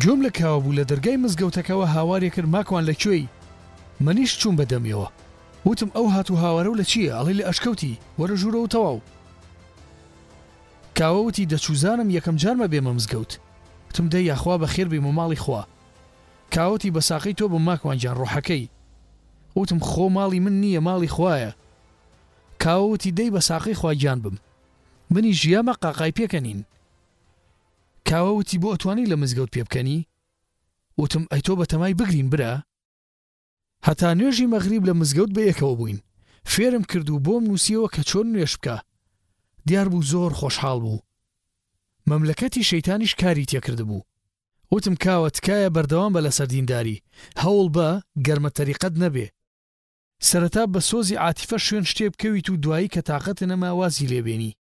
گوێم لە کاوە بوو لە دەرگای مزگەوتەکەوە هاوارێ کرد ماکوان لە کوێی؟ منیش چووم بە دەمیەوە وتم ئەو هات و هاوارەو لە چییە ئەڵی لە ئەشکەوتی وەرە ژوورەوە تەواو. کاوە وتی دەچووزانم یەکەم جارمە بێمە مزگەوت وتم دە یاخوا بە خێر بێیمە ماڵی خوا کاوە وتی بە ساقەی تۆ بم ماکوان گیان ڕۆحەکەی وتم خۆ ماڵی من نییە ماڵی خوایە کاوە وتی دەی بە ساقەی خوا گیان بم منیش یامە قاقای پێکەنین کاوە وتی بۆ ئەتوانی لە مزگەوت پێ بکەنی؟ وتم ئەی تۆ بەتەمای بگرین برا؟ هەتا نوێژی مەغریب لە مزگەوت بەیەکەوە بووین فێرم کرد و بۆم نووسیەوە کە چۆن نوێژ بکە دیار بوو زۆر خۆشحاڵ بوو مەملەکەتی شەیتانیش کاری تێکردبوو وتم کاوە تکایە بەردەوام بە لەسەر دینداری هەوڵ بە گەرمە تەریقەت نەبێ سەرەتا بە سۆزی عاتیفە شوێن شتێ بکەویت و دوایی کە تاقەتە نەما وازی لێ بێنی.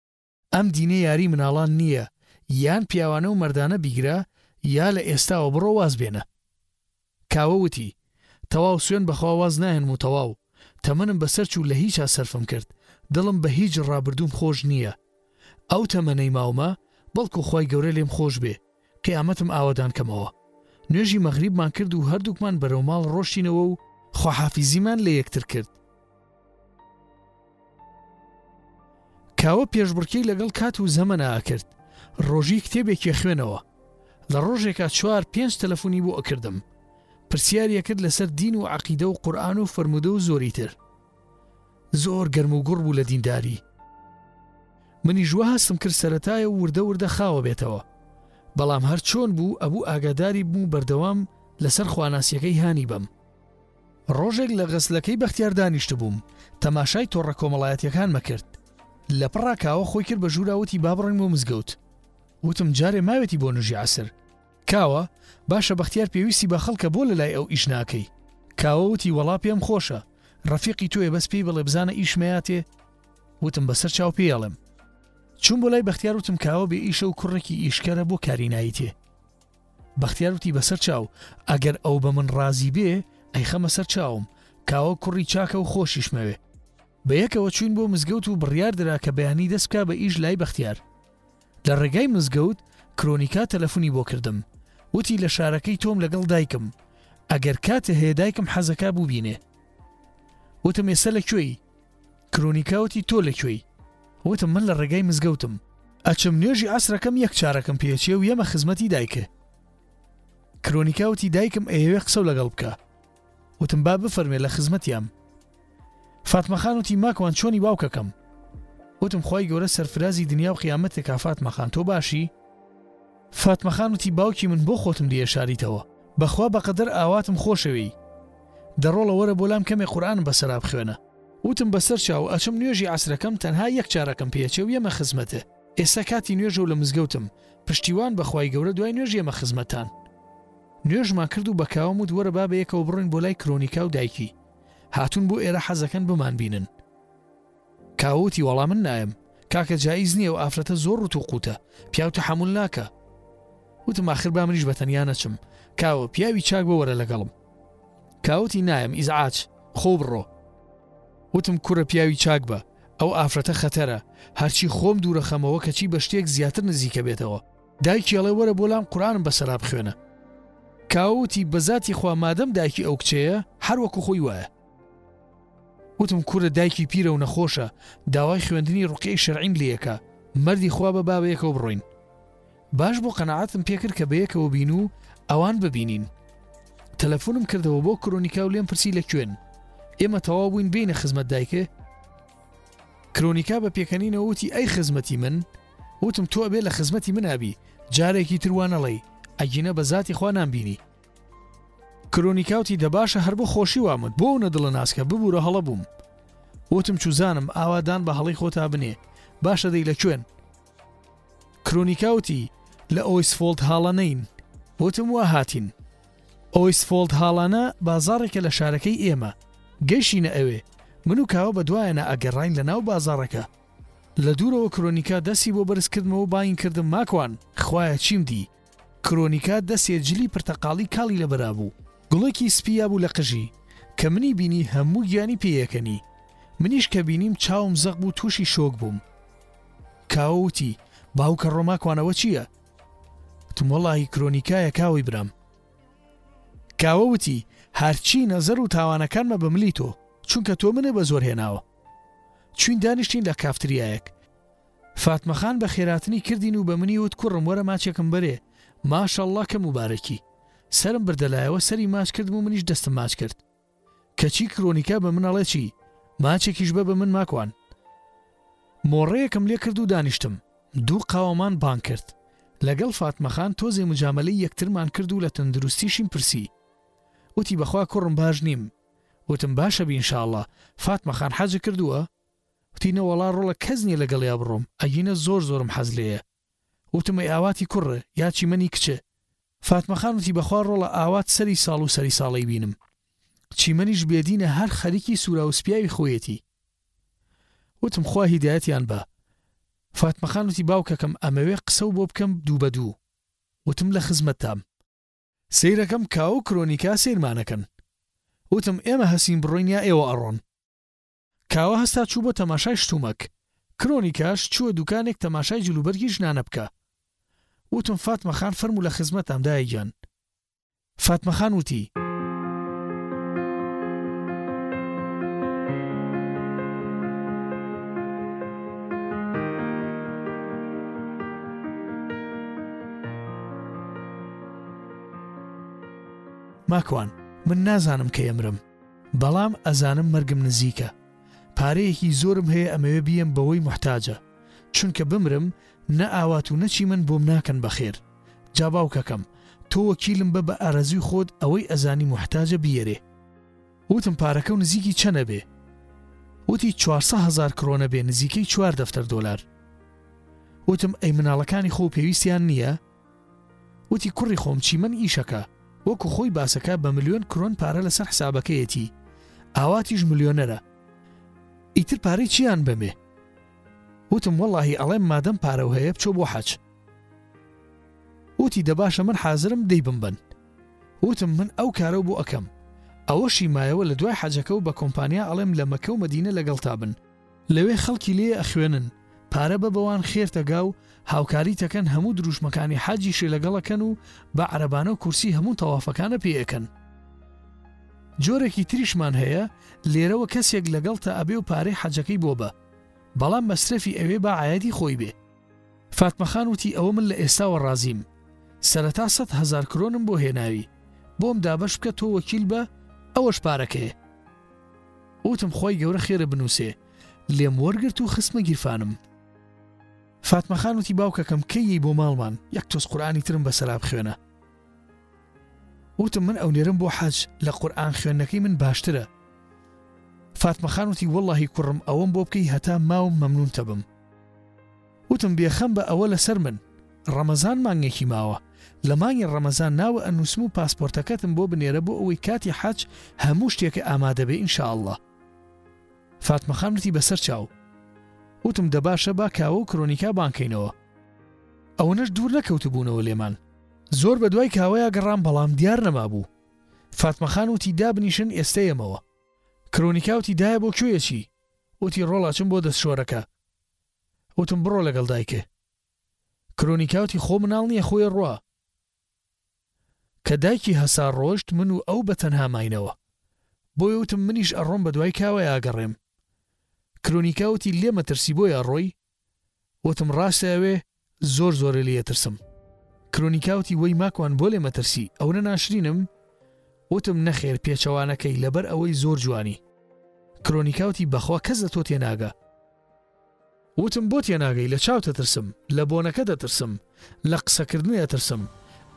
ئەم دینە یاری مناڵان نیە یان پیاوانە و مەردانە بیگرە یا لە ئێستاوە بڕۆ واز بێنە کاوە وتی تەواو سوێن بەخوا واز ناهێنم و تەواو تەمەنم بەسەر چوو لە هیچا سەرفم کرد دڵم بە هیچ ڕابردووم خۆش نیە ئەو تەمەنەی ماومە بەڵکو خوای گەورە لێم خۆش بێ قیامەتم ئاوەدان کەمەوە. نوێژی مەغریبمان کرد و هەردووکمان بەرەو ماڵ ڕۆشتینەوە و خواحافیزیمان لە یەکتر کرد. کاوە پێشبڕکێی لەگەڵ کات و زەمەنا ئەکرد. ڕۆژی کتێبێکی ئەخوێنەوە. لە ڕۆژێکا چوار پێنج تەلەفونی بۆ ئەکردم. پرسیاری ئەکرد لەسەر دین و عەقیدە و قورئان و فەرموودە و زۆری تر. زۆر گەرم و گوڕ بوو لە دینداری منیش وە هەستم کرد سەتایە وردە وردە خاوە بێتەوە بەڵام هەر چۆن بوو ئەبوو ئاگاداری بوو و بەردەوام لەسەر خواناسیەکەی هانی بەم ڕۆژێک لە غەسلەکەی بەختیار دانیشت بووم تەماشای تۆڕە کۆمەڵایەتیەکان مەکرد لە پڕا کاوە خۆی کرد بە ژووراوتی بابڕین بۆ مزگەوت وتم جارێ ماوێتی بۆ نوژی عسر کاوە، باشە بەختیار پێویستی بە خەڵکە بۆ لە لای ئەو ئیش ناکەی؟ کاوە وتی، وەڵا پێم خۆشە، ڕەفیقی تۆیە بەس پێی بڵێ بزانە ئیش مەیاتێ؟ وتم بەسەر چاو پێی ئەڵێم. چووم بۆ لای بەختیار وتم کاوە بێ ئیشە و کوڕێکی ئیشکەرە بۆ کاری نایتێ؟ بەختیار وتی بەسەر چاو، ئەگەر ئەو بە من ڕازی بێ ئەیخەمە سەر چاوم، کاوە کوڕی چاکە و خۆشیشمەوێ. بەیەکەوە چووین بۆ مزگەوت و بڕیار درا کە بەیانی دەست بکا بە ئیش لای بەختیار. لە ڕێگای مزگەوت کرۆنیکا تەلەفونی بۆ کردم وتی لە شارەکەی تۆم لەگەڵ دایکم ئەگەر کاتێ هەیە دایکم حەزەکا بوبینێ وتم ئێسە لە کوێی کرۆنیکاوتی تۆ لە کوێی وتم من لە ڕێگای مزگەوتم ئەچم نوێژی ئەسرەکەم یەک چارەکەم پێچێ و یەمە خزمەتی دایکە کرۆنیکاوتی دایکم ئەیەوێ قسە لەگەڵ بکە وتم با بفەرمێ لە خزمەتیام فاتمە خان وتی ماکوان چۆنی باوکەکەم وتم خی گەورە سەرفرازی دنیا و قیامەتێک کا فاتمە خان تۆ باشی فاتمە خان وتی باوکی من بۆ خۆتم لێ شاریتەوە بەخوا بەقەدەر ئاواتم خۆشەوێی دەڕۆڵە وەرە بۆ لام کەمێ قورآانم بەسەراب خوێنە وتم بەسەر چاو ئەچم نوێژی عسرەکەم تەنها یەک چارەکەم پێچێ و یەمە خزمەتێ ئێستا کاتی نوێژە و لە مزگەوتم پشتیوان بەخوای گەورە دوای نوێژ یەمە خزمەتان نوێژمان کرد و بە کاوەم وت وەرە با بەیەکەوە بڕۆین بۆ لای کرۆنیکا و دایکی. هاتوون بۆ ئێرە حەزەکەن بمانبینن. کاوە وتی وەڵا من نایەم. کاکە جائیز نییە ئەو ئافرەتە زۆر ڕووت و قووتە. پیاو تەحەمول ناکا. وتم ئاخر با منیش بە تەنیا نەچم. کاوە، پیاوی چاک بە وەرە لەگەڵم. کاوە وتی نایەم ئیزعاج، خۆو بڕۆ. وتم کورە پیاوی چاک بە، ئەو ئافرەتە خەتەرە. هەرچی خۆم دوورەخەمەوە کەچی بە شتێک زیاتر نزیکە بێتەوە. دایکی ئەڵێ وەرە بۆ لام قورئانم بەسەرا بخوێنە کاوە وتی بە زاتی خوا مادەم دایکی ئەو کچەیە هەر وەکو خۆی وایە وتم کورە دایکی پیرە و نەخۆشە داوای خوێندنی ڕقی شەرعیم لەکە مردی خوا بە باوەیەکەوە بڕۆین باش بۆ قەنەعاتم پێکرد کە بەیەکەوە بین و ئەوان ببینین تەلەفۆنم کردەوە بۆ کرۆنیکا و لێم پرسی لە کوێن ئێمە تەواو بووین بینە خزمەت دایکێ کرۆنیکا بە پێکەنینەوەتی ئەی خزمەتی من وتم تۆ ئەبێ لە خزمەتی من ئەبی جارێکی تر وا نەڵێی ئەگینە بە زاتی خوا نامبینی کرۆنیکاوتی دەباشە هەر بۆ خۆشی وامت بۆ و نەدڵە ناسکە ببوورە هەڵە بووم وتم چوزانم ئاوادان بە هەڵی خۆتا بنێ باشە دەی لە کوێن کرۆنیکاوتی لە ئۆیسفۆلت هاڵە نین وتم وا هاتین ئۆیسفۆلت هاڵانە بازارێکە لە شارەکەی ئێمە گەیشینە ئەوێ من و کاوە بە دوایەنە ئەگەڕین لە ناو بازارەکە لە دوورەوە کرۆنیکا دەستی بۆ بەرز کردمەوە و بانگی کردم، ماکوان! خوایە چیم دی! کرۆنیکا دەسێ جلی پرتەقاڵی کاڵی لە بەرا بوو، گوڵێکی سپی یابوو لە قژی، کە منی بینی هەموو گیانی پێ یەکەنی. منیش کە بینیم چاوم زەق بوو تووشی شۆک بووم. کاوە وتی، باوکەڕۆ ماکوان ئەوە چییە؟ وتم، وەڵاهی کرۆنیکایە کاوەی برام. کاوە وتی، هەرچی نەزەر و تاوانەکانمە بە ملی تۆ، چونکە تۆ منێ بە زۆر هێناوە. چوین دانیشتین لە کافتریایەک فاتمە خان بە خێراتنی کردین و بە منی وت کوڕم وەرە ماچێکم بەرێ ماشەڵڵا کە موبارەکی سەرم بردە لایەوە سەری ماچ کردم و منیش دەستم ماچ کرد کەچی کرۆنیکا بە منەڵێ چی ماچێکیش بە بە من ماکوان مۆڕەیەکم لێ کرد و دانیشتم دوو قاوەمان بان کرد لەگەڵ فاتمەخان تۆزێ مجاملەی یەکترمان کرد و لە تەندروستیشیم پرسی وتی بەخوا کوڕم باش نیم وتم باشە بی انشااللە فاتمە خان حەجە کردووە؟ وتی نەوەڵا ڕۆڵە کەس نیە لەگەڵیا بڕۆم ئەگینە زۆر زۆرم حەز لێیە وتم ئەی ئاواتی کوڕ یا چیمەنی کچ فاتمە خان وتی بەخوا ڕۆڵە ئاوات سەری ساڵ و سەری ساڵەی بینم چیمەنیش بێدینە هەر خەریکی سوراوسپیاوی خۆیەتی وتم خوا هیدایەتیان با فاتمە خان وتی باوکەکەم ئەمەوێ قسەو بۆ بکەم دوو بە دوو وتم لە خزمەتتام. سەیرەکەم کاو کرۆنیکا سەیرمان ئەکەن وتم ئێمە هەسین بڕۆین یا ئێوە ئەڕۆن کاوە هەستا چوو بۆ تەماشای شتومەک کرۆنیکاش چووە دوکانێک تەماشای جلوبەرگی ژنانە بکە وتم فاتمە خان فەرموو لە خزمەتام دایە گیان فاتمە خان وتی. ماکوان، من نازانم کەی ئەمرم، بەڵام ئەزانم مەرگم نزیکە. پارەیەکی زۆرم هەیە ئەمەوێ بیەم بەوەی موحتاجە. چونکە بمرم نە ئاوات و نە چیمەن بۆم ناکەن بە خێر. جا باوکەکەم، تۆ وەکیلم بە بە ئارەزوی خۆت ئەوەی ئەزانی موحتاجە بیەرێ. وتم پارەکەو نزیکی چەن ئەبێ؟ وتی چوار سە هەزار کرۆن ئەبێ نزیکەی چوار دەفتەر دۆلار. وتم ئەی مناڵەکانی خۆو پێویستیان نیە؟ وتی کوڕی خۆم چیمەن ئیشەکە وەکو خۆی باسەکە بە ملیۆن کرۆن پارە لەسەر حسابەکەیەتی ئاواتیش ملیۆنەرە ئیتر پارەی چیان بەمێ وتم وەڵی ئەڵێم مادەم پارە و هەیە بچۆ بۆ حەج وتی دەباشە من حازرم دەی بمبەن وتم من ئەو کارە بۆ ئەەکەم ئەوەشی مایەوە لە دوای حەجەکە و بە کۆمپانیا ئەڵێم لە مەکە و مەدینە لەگەڵ تا بن لەوێ خەڵکی لێ ئەخوێنن پارە بە بەوان خێرتەگا و هاوکاریتەکەن هەموو دروشمەکانی حاجیشێ لەگەڵ ئەکەن و بە عەرەبانەو کورسی هەموو تەوافەکانە پێ ئەکەن جۆرێکی تریشمان هەیە لێرەوە کەسێک لەگەڵتە ئەبێ و پارەی حەجەکەی بۆ بە بەڵام مەسرەفی ئەوێ با عایەدی خۆی بێ فاتمە خان وتی ئەوە من لە ئێستاوە ڕازیم سەرەتا سەد هەزار کرۆنم بۆ هێناوی بۆم دابەش بکە تۆ وەکیل بە ئەوەش پارەکەیە وتم خۆی گەورە خێرە بنووسێ لێم وەرگرت و خستمە گیرفانم فاتمە خان وتی باوکەکەم کەی بۆ ماڵمان یەک تۆز قورآانی ترم بە سەراب خوێنە وتم من ئەو نێرم بۆ حەج لە قورآان خوێندنەکەی من باشترە فاتمەخان وتی واللهی کوڕم ئەوەم بۆ بکەی هەتا ماوم مەمنونتە بم وتم بێخەم بە ئەوە لەسەر من ڕەمەزان مانگێکی ماوە لە مانگی ڕەمەزان ناوە ئەنوسم و پاسپۆرتەکەتم بۆ بنێرە بۆ ئەوەی کاتی حەج هەموو شتێکە ئامادە بێ ان شاءاللە فاتمە خان وتی بەسەر چاو وتم دە باشە با کاوە و کرۆنیکا بان کەینەوە ئەوەنەش دوور نەکەوتبوونەوە لێمان زۆر بە دوای کاوەیا گەڕام بەڵام دیار نەمابوو فاتمە خان وتی دابنیشن ئێستە یەمەوە کرۆنیکاوتی دایە بۆ کوێیەچی وتی ڕۆڵاچم بۆ دەستشۆرەکە وتم بڕۆ لەگەڵ دایکێ کرۆنیکاوتی خۆ مناڵ نییە خۆێ ڕوا کە دایکی هەسا ڕۆشت من و ئەو بە تەنها ماینەوە بۆی وتم منیش ئەڕۆم بە دوای کاوەیە ئەگەڕێم کرۆنیکاوتی لێ مەترسی بۆیە ڕۆی وتم ڕاستە ئەوێ زۆر زۆرە لێ ئەترسم کرۆنیکا وتی وەی ماکوان بۆ لێ مەترسی ئەونە ناشرینم وتم نەخێر پێچەوانەکەی لەبەر ئەوەی زۆر جوانی کرۆنیکا وتی بەخوا کەس لە تۆ تێناگا وتم بۆ تێناگەی لە چاوتە ترسم لە بۆنەکە دەترسم لە قسەکردنی ئەترسم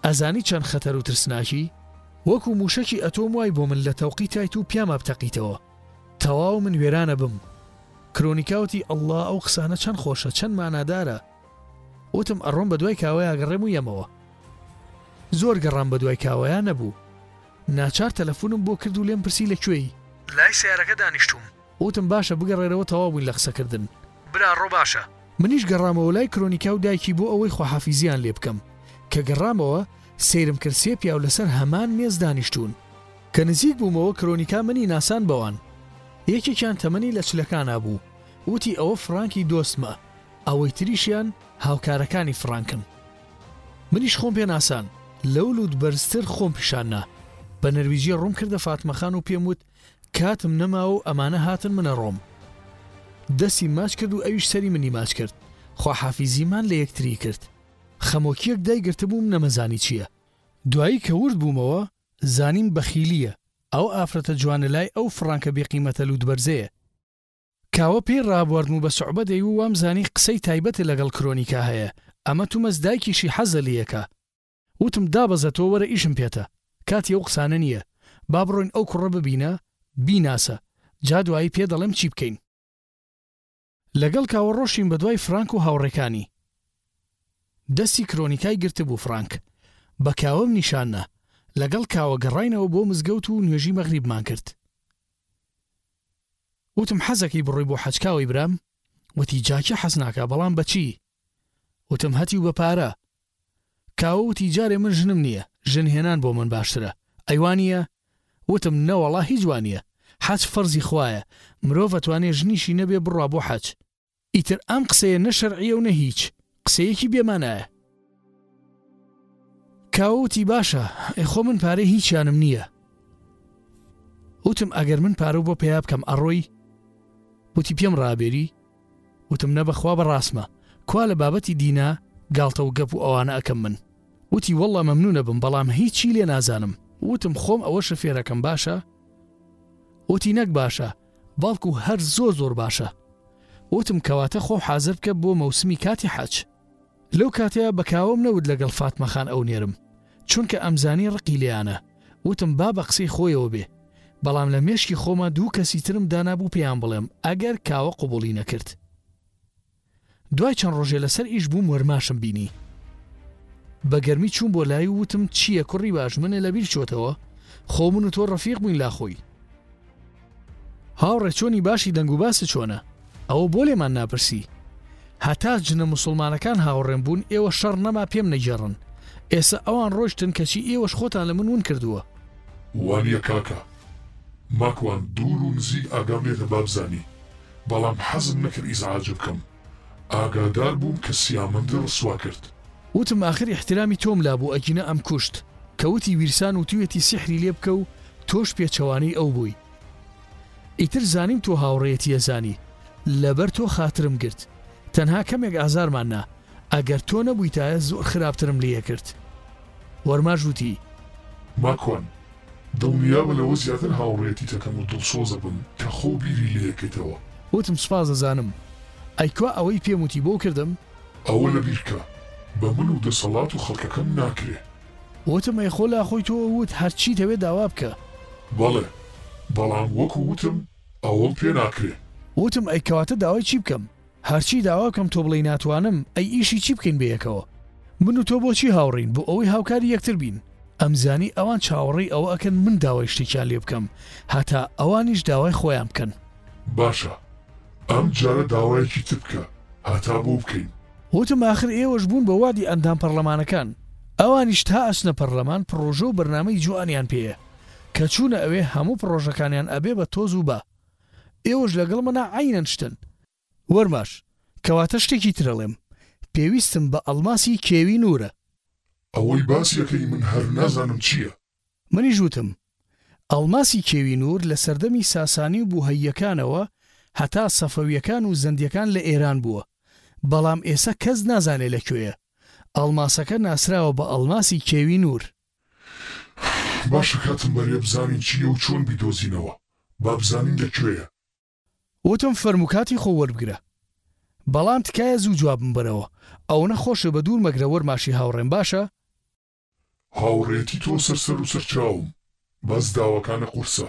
ئەزانی چەند خەتەر و ترسناکی؟ وەکو موشەکی ئەتۆم وای بۆ من لە تەوقی تایت و پیام ئەبتەقیتەوە تەواو من وێران ئەبم کرۆنیکا وتی ئەڵا ئەو قسانە چەند خۆشە چەند مانادارە وتم ئەڕۆم بە دوای کاوەی ئاگەڕێم و یەمەوە زۆر گەڕام بە دوای کاوەیان نەبوو ناچار تەلەفونم بۆ کرد و لێم پرسی لە کوێی؟ لای سەیارەکە دانیشتووم. وتم باشە بگەڕێرەوە تەواو بووین لە قسە کردن. برا ڕۆ باشە. منیش گەڕامەوە لای کرۆنیکا و دایکی بۆ ئەوەی خواحافیزیان لێ بکەم. کە گەڕامەوە سەیرم کرد سێ پیاو لە سەر هەمان مێز دانیشتوون. کە نزیک بوومەوە کرۆنیکا منی ناساند بەوان. یەکێکیان تەمەنی لە چلەکانا بوو. وتی ئەوە فڕانکی دۆستمە. ئەوەی تریشیان هاوکارەکانی فڕانکن. منیش خۆم پێ ناساند. لەو لووت بەرزتر خۆم پیشان نا. بە نەرویجی ڕووم کردە فاتمە خان و پێم وت کاتم نەماوە و ئەمانە هاتن من ئەڕۆم. دەستی ماچ کرد و ئەویش سەری منی ماچ کرد. خواحافیزیمان لە یەکتری کرد. خەمۆکییەک دایگرتبووم نەمەزانی چییە. دوایی کە ورد بوومەوە زانیم بەخیلییە، ئەو ئافرەتە جوانە لای ئەو فڕانکە بێ قیمەتە لووتبەرزەیە. کاوە پێی ڕابواردم و بە سوعبە دەی و وامزانی قسەی تایبەتێ لەگەڵ کرۆنیکا هەیە، ئەمە تومەز دایکیشی حەزە لێیەکا. وتم دابەزە تۆ وەرە ئیشم پێتە کاتی ئەو قسانە نیە با بڕۆین ئەو کوڕە ببینە بیناسە جا دوایی پێ دەڵێم چی بکەین. لەگەڵ کاوە ڕۆشتین بەدوای فرانک و هاوڕێکانی دەستی کرۆنیکای گرتبوو فرانک بە کاوەم نیشان نا لەگەڵ کاوە گەڕاینەوە بۆ مزگەوت و نوێژی مەغریبمان کرد وتم حەزەکەی بڕۆی بۆ حەج کاوەی برام وتی جاکی حەز ناکا بەڵام بەچی وتم هەتیو بە پارە کاوە وتی جارێ من ژنم نیە ژن هێنان بۆ من باشترە ئەی وانیە وتم نە وەڵا هیچ وانیە حەج فەرزی خوایە مرۆڤ ئەتوانێ ژنیشی نەبێ بڕا بۆ حەج ئیتر ئەم قسەیە نە شەرعیە و نە هیچ قسەیەکی بێ مانایە. کاوە وتی باشە ئەی خۆ من پارەی هیچیانم نیە وتم ئەگەر من پارەو بۆ پەیا بکەم ئەڕۆی وتی پێم ڕابێری وتم نە بەخوا بەڕاستمە کوا لە بابەتی دینا گاڵتە و گەپ و ئەوانە ئەکەم من وتی وەڵڵا مەمنون ئەبم بەڵام هیچی لێ نازانم وتم خۆم ئەوە شفێرەکەم باشە وتی نەک باشە بەڵکو هەر زۆر زۆر باشە وتم کەواتە خۆ حازر بکە بۆ مەوسمی کاتی حەج لەو کاتەیا بە کاوەم نەوت لەگەڵ فاتمە خان ئەونێرم چونکە ئەمزانی ڕقی لێیانە وتم با بە قسەی خۆیەوە بێ بەڵام لە مێشکی خۆما دوو کەسی ترم دانابوو پێیان بڵێم ئەگەر کاوە قبوڵی نەکرد دوای چەند ڕۆژێ لەسەر ئیش بووم وەرماشم بینی بە گەرمی چوون بۆ لای و وتم چییە کوڕی باش منە لەبیر چۆتەوە خۆ من و تۆ ڕەفیق بووین لا خۆی هاوڕێ چۆنی باشی دەنگ و باست چۆنە ئەوە بۆ لێمان ناپرسی هەتا جنە مسلمانەکان هاوڕێم بوون ئێوە شەڕ نەما پێم نەگێڕن ئێسە ئەوان ڕۆشتن کەچی ئێوەش خۆتان لە من ون کردووە. وانیە کاکە ماکوان دوور و نزیک ئاگام لێتە بابزانی بەڵام حەزم نەکرد ئیزعاجت کەم. ئاگادار بووم کە سیامەندی ڕسوا کرد. وتم ئاخر ئیحترامی تۆم لابوو ئەگینا ئەمکوشت. کە وتی ویرسان وتویەتی سیحری لێ بکە و تۆش پێچەوانەی ئەو بووی. ئیتر زانیم تۆ هاوڕێیەتی ئەزانی لەبەر تۆ خاترم گرت. تەنها کەمێک ئازارمان نا. ئەگەر تۆ نەبوویتایە زۆر خراپترم لێ ئەکرد. وەرماش وتی. ماکوان دڵنیابە لەوە زیاتر هاوڕێیەتی تەکەم و دڵسۆزەبم کە خۆو بیری لێکەیتەوە. وتم سوپاس دەزانم. ئەی کوا ئەوەی پێم وتی بۆو کردم؟ ئەوە لەبیرکە بە من و دەسەڵات و خەڵکەکەم ناکرێ. وتم ئەی خۆ لاخۆی تۆ وت هەر چیت هەوێ داوا بکە. بەڵێ بەڵام وەکو وتم ئەوەم پێ ناکرێ. وتم ئەی کەواتە داوای چی بکەم؟ هەرچی داوا بکەم تۆ بڵێی ناتوانم، ئەی ئیشی چی بکەین بەیەکەوە؟ من و تۆ بۆچی هاوڕێین؟ بۆ ئەوەی هاوکاری یەکتر بین. ئەمزانی ئەوان چاوەڕێی ئەوە ئەکەن من داوای شتێکیان لێ بکەم هەتا ئەوانیش داوای خۆیان بکەن. باشە ئەم جارە داوایەکی تر بکە هەتا بۆ بکەین. وتم ئاخر ئێوەش بوون بە وەعدی ئەندام پەڕلەمانەکان. ئەوانیش تا ئەچنە پەڕلەمان پڕۆژە و بەرنامەی جوانیان پێیە. کە چوونە ئەوێ هەموو پڕۆژەکانیان ئەبێ بە تۆز و بە. ئێوەش لەگەڵ منا عەینەن شتن. ورماش، کەواتە شتێکی ترەڵێم، پێویستم بە ئەڵماسی کێوی نوورە. ئەوەی باسیەکەی من هەر نازانم چیە. منیش وتم، ئەڵماسی کێوی نوور لە سەردەمی ساسانی و بوهەییەکانەوە هەتا سەفەویەکان و زەندیەکان لە ئێران بووە، بەڵام ئێسە کەس نازانێ لە کوێیە. ئەڵماسەکە ناسراوە بە ئەڵماسی کێوی نوور. باشە کاتم بەرێ بزانین چیە و چۆن بیدۆزینەوە با بزانین لە کوێیە. وتم فەرموو کاتی خۆ وەربگرە بەڵام تکایە زوو جوابم بەرەوە ئەونە خۆشە بە دوور مەگرە وەر ماشی هاوڕێم باشە. هاوڕێتی تۆ سەر سەرو سەرچاوم بەس داواکانە قورسە.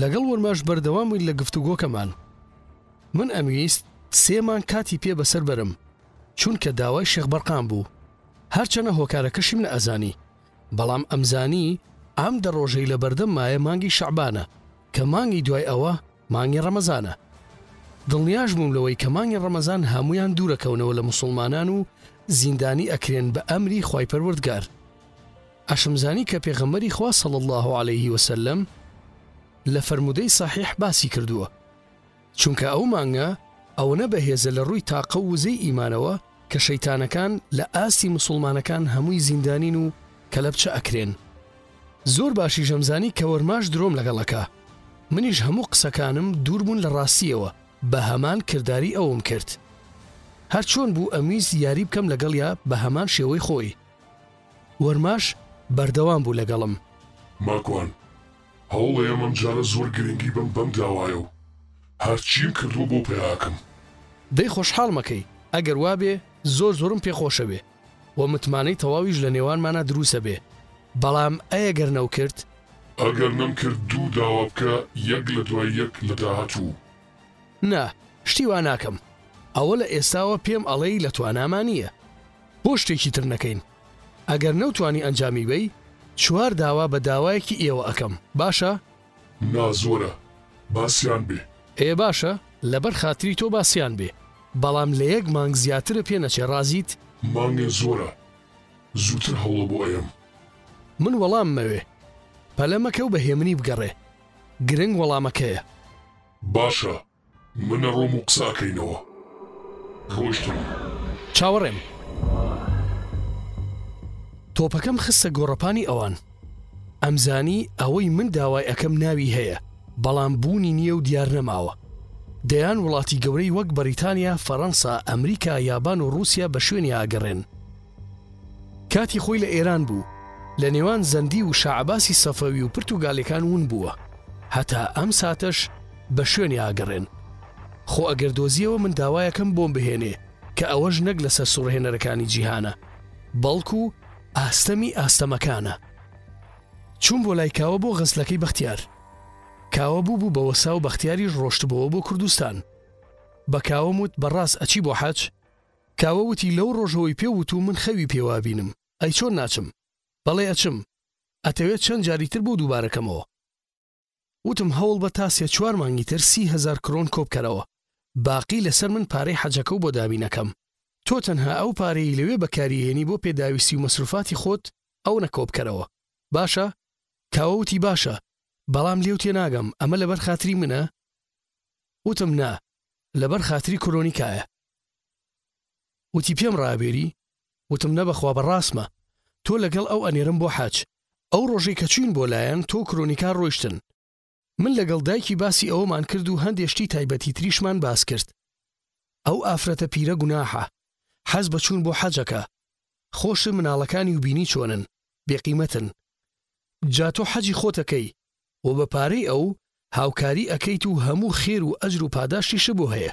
لەگەڵ ورمەش بەردەوام بووین لە گفتوگۆکەمان. من ئەمویست سێ مانگ کاتی پێ بەسەر بەرم، چونکە داوای شێخ بەرقان بوو. هەرچەنە هۆکارەکەشیم نەئەزانی، بەڵام ئەمزانی ئەم دە ڕۆژەی لە بەردەم مایە مانگی شەعبانە، کە مانگی دوای ئەوە مانگی ڕەمەزانە. دڵنیاش بووم لەوەی کە مانگی ڕەمەزان هەموویان دوورەکەونەوە لە موسوڵمانان و زیندانی ئەکرێن بە ئەمری خوای پەروەردگار. ئەشم زانی کە پێغەمبەری خوا صلی اللە علیە وسلم لە فەرموودەی صحیح باسی کردووە چونکە ئەو مانگە ئەوەنە بەهێزە لە ڕووی تاقە و وزەی ئیمانەوە کە شەیتانەکان لە ئاستی مسلمانەکان هەمووی زیندانین و کەلەپچە ئەکرێن زۆر باشی ژەمزانی کە وەرماش درۆم لەگەڵەکە منیش هەموو قسەکانم دووربوون لە ڕاستیەوە بە هەمان کردداری ئەوم کرد هەرچۆن بوو ئەمویست یاری بکەم لەگەڵیا بە هەمان شێوەی خۆی ورماش بەردەوام بوو لەگەڵم. ماکوان، هەوڵەیەم ئەم جارە زۆر گرنگی بم بەم داوایە و هەرچیم کردووە بۆ پێاکم. دەی خۆشحاڵم ئەکەی ئەگەر وابێ زۆر زۆرم پێ خۆشەوێ و متمانەی تەواویش لە نێوانمانا دروست ئەبێ بەڵام ئەیە گەر نەوکرد؟ ئەگەر نەمکرد دوو داوا بکە یەک لە دوای یەک لە داهاتوو. نا شتی وا ناکەم ئەوە لە ئێستاوە پێم ئەڵێی لە تواناما نییە. بۆ شتێکی تر نەکەین؟ ئەگەر نەوتوانی ئەنجامی بەی چوار داوا بە داوایەکی ئێوە ئەکەم باشە؟ نا زۆرە باسیان بێ. ئێ باشە لەبەر خاتری تۆ باسیان بێ بەڵام لە یەک مانگ زیاترە پێ نەچێ ڕازیت؟ مانگێ زۆرە زووتر هەوڵە بۆ ئەیەم. من وەڵام مەوێ پەلە مەکە و بە هێمنی بگەڕێ گرنگ وەڵامەکەیە. باشە من ئەڕۆم و قسە ئەکەینەوە ڕۆیشتم. چاوەڕێم. تۆپەکەم خستە گۆڕەپانی ئەوان. ئەمزانی ئەوەی من داوای ئەکەم ناوی هەیە بەڵام بوونی نییە و دیار نەماوە. دەیان وڵاتی گەورەی وەک بەڕیتانیا، فەڕەنسا، ئەمریکا، یابان و ڕووسیا بە شوێنیا ئەگەڕێن. کاتی خۆی لە ئێران بوو لە نێوان زەندی و شەعەباسی سەفەوی و پرتوگالێکان ون بووە هەتا ئەم ساتەش بە شوێنی ئاگەڕێن خۆ ئەگەر دۆزیەوە من داوایەکەم بۆم بهێنێ کە ئەوەش نەک لەسەر سوڕهێنەرەکانی جیهانە بەڵکو ئاستەمی ئاستەمەکانە چوون بۆ لای کاوە بۆ غەزلەکەی بەختیار کاوە بوو بوو بەوەسا و بەختیاریش ڕۆشتبەوە بۆ کوردستان بە کاوەموت بەڕاست ئەچی بۆ حەج کاوە وتی، لەو ڕۆژەوەی پێو وتووم من خەوی پێوابینم، ئەی چۆن ناچم؟ بەڵێ ئەچم، ئەتەوێت چەند جاری تر بۆ دووبارەکەمەوە؟ وتم، هەوڵ بە تا سێ چوار مانگی تر سی هەزار کرۆن کۆبکەرەوە، باقی لەسەر من پارەی حەجەکە و بۆ دابین ئەکەم، تۆ تەنها ئەو پارەیەی لەوێ بەکاری ئەهێنی بۆ پێداویستی و مەسروفاتی خۆت ئەونە کۆبکەرەوە، باشە؟ کاوە وتی، باشە، بەڵام لێو تێناگەم، ئەمە لەبەر خاتری منە؟ وتم، نا، لەبەر خاتری کرۆنیکایە، وتی پێم ڕابێری وتم نە بەخوا بەڕاستمە تۆ لەگەڵ ئەو ئەنێرم بۆ حەج ئەو ڕۆژەی کە چوین بۆ لایان تۆو کرۆنیکا ڕۆیشتن من لەگەڵ دایکی باسی ئەوەمان کرد و هەندێ شتی تایبەتی تریشمان باس کرد ئەو ئافرەتە پیرە گوناحە حەز بە چوون بۆ حەجەکە خۆشم مناڵەکانی و بینی چۆنن بێ قیمەتن جا تۆ حەجی خۆتەکەی و بە پارەی ئەو هاوکاری ئەکەیت و هەموو خێر و ئەجر و پاداشتیشە بۆ هەیە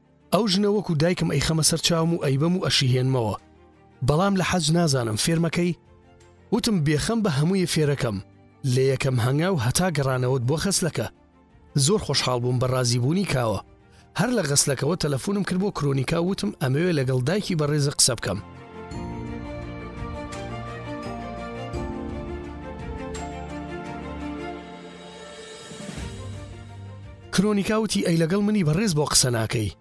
ئەو ژنە وەکو دایکم ئەیخەمە سەر چاوم و ئەیبەم و ئەشیهێنمەوە بەڵام لە حەج نازانم فێرمەکەی؟ وتم بێخەم بە هەمووی فێرەکەم لە یەکەم هەنگاو هەتا گەڕانەوەت بۆ خەسلەکە. زۆر خۆشحاڵ بووم بە ڕازی بوونی کاوە. هەر لە غەسلەکەوە تەلەفونم کرد بۆ کرۆنیکا وتم ئەمەوێ لەگەڵ دایکی بەڕێزت قسە بکەم. کرۆنیکا وتی ئەی لەگەڵ منی بەڕێز بۆ قسە ناکەی؟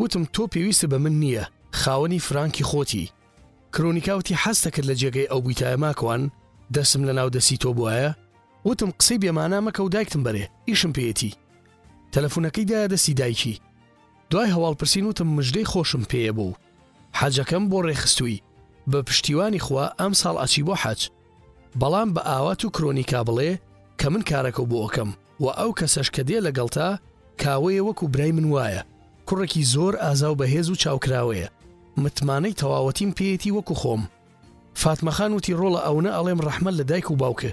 وتم تۆ پێویستت بە من نییە، خاوەنی فرانکی خۆتی. کرۆنیکا وتی حەز دەکرد لە جێگەی ئەو بویتایە ماکوان، دەسم لەناو دەستی تۆ بوایە؟ وتم قسەی بێ مانا مەکە و دایکتم بەرێ، ئیشم پێیەتی. تەلەفونەکەی دایە دەستی دایکی. دوای هەواڵپرسین وتم مژدەی خۆشم پێیە بۆ و. حەجەکەم بۆ ڕێکخستووی بە پشتیوانی خوا ئەم ساڵ ئەچی بۆ حەج بەڵام بە ئاوات و کرۆنیکا بڵێ کە من کارەکە بۆ ئەکەم و ئەو کەسەش کە دێ لەگەڵتا کاوەیە وەکو برای من وایە کوڕێکی زۆر ئازا و بەهێز و چاوکراوەیە متمانەی تەواوەتیم پێیەتی وەکو خۆم فاتمەخان وتی ڕۆڵە ئەونە ئەڵێم ڕەحمە لە دایک و باوکە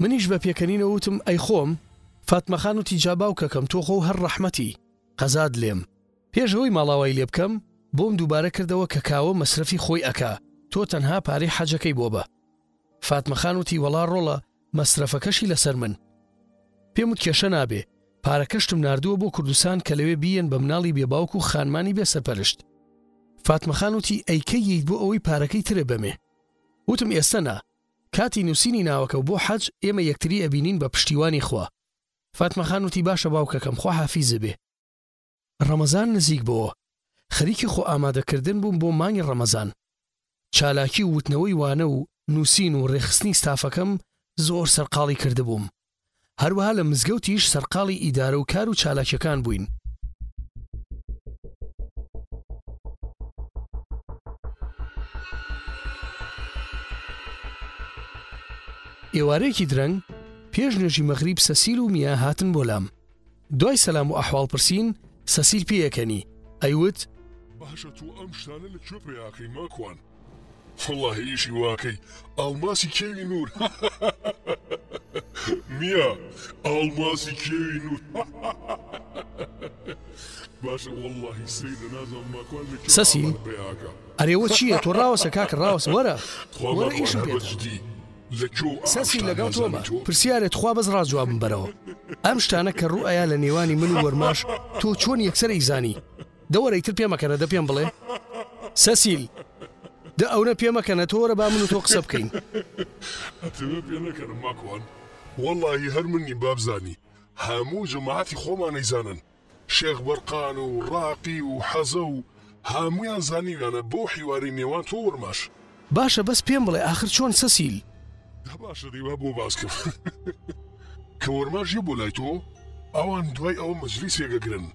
منیش بە پێکەنینە وتم ئەی خۆم فاتمەخان وتی جا باوکەکەم تۆ خۆ هەر ڕەحمەتی قەزات لێم پێش ئەوەی ماڵاوایی لێ بکەم بۆم دووبارە کردەوە کە کاوە مەسرەفی خۆی ئەکا تۆ تەنها پارەی حەجەکەی بۆ بە فاتمە خان وتی وەڵا ڕۆڵە مەسرەفەکەشی لەسەر من پێم وت کێشە نابێ پارەکەشتم نردووە بۆ کوردستان کە لەوێ بیەن بە مناڵی بێ باوک و خانمانی بێ سەرپەرشت فاتمە خان وتی ئەیکە ییت بۆ ئەوەی پارەکەی ترێ بەمێ وتم ئێستا نا کاتی نووسینی ناوەکە و بۆ حەج ئێمە یەکتری ئەبینین بە پشتیوانی خوا فاتمە خان وتی باشە باوکەکەم خوا حافیزە بێ ڕەمەزان نزیک بۆوە خەریکی خۆ ئامادەکردن بووم بۆ مانگی ڕەمەزان چالاکی و وتنەوەی وانە و نووسین و ڕێخستنی ستافەکەم زۆر سەرقاڵی کردبووم هەروەها لە مزگەوتیش سەرقاڵی ئیدارە و کار و چالاکیەکان بووین. ئێوارەیەکی درەنگ پێش نوێژی مەغریب سەسیل و میا هاتن بۆ لام، دوای سەلام و ئەحواڵپرسین سەسیل پێیەکەنی ئەیوت. باشە تۆ ئەم شتانە لە کوێ پەیاکەی ماکوان؟ وەڵاهی ئیشی واکەی ئاڵماسی کێوی نور میا ئاڵماسی کێوی نور باشە وەڵاهی سەیرە نازانم ماکوان لە کوێ ئاڵمانی پەیاکە. سەسیل. ئەرێ وە چییە تۆ ڕاوەسە کاکە ڕاوەسە وەرە وەرە ئیشم پێتە. سەسی لەگەڵ تۆمە پرسیارێ تخوا بەس ڕاست جوابم بەرەوە ئەم شتانە کە ڕوو ئەیا لە نێوانی من و وەرماش تۆ چۆن یەکسەر ئەیزانی دەوەرە ئیتر پێمەکەنە دە پێم بڵێ سەسیل دە ئەونە پێمەکەنە تۆ وەرە با من و تۆ قسە بکەین وەڵی هەر منی بابزانی هەموو جەماعەتی خۆمان ئەیزانن شێخ بەرقان و ڕاقی و حەزە و هامویان زانیویانە بەو حیوارەی نێوان تۆ ورماش. باشە بەس پێم بڵێ ئاخر چۆن سەسیل. دە باشە دەی با بۆ باس کەم کە ورماش یە بۆ لای تۆ ئەوان دوای ئەوە مەجلیسێک ئەگرن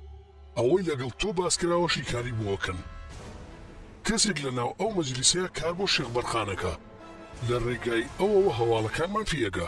ئەوەی لەگەڵ تۆ باس کراوە شیکاری بۆ ئەکەن کەسێک لە ناو ئەو مەجلیسەیا کار بۆ شێخ بەرقان ئەکا لە ڕێگای ئەوەوە هەواڵەکانمان پێ ئەگا.